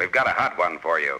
We've got a hot one for you.